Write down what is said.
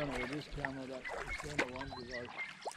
Yeah, well, with this camera. That external one because I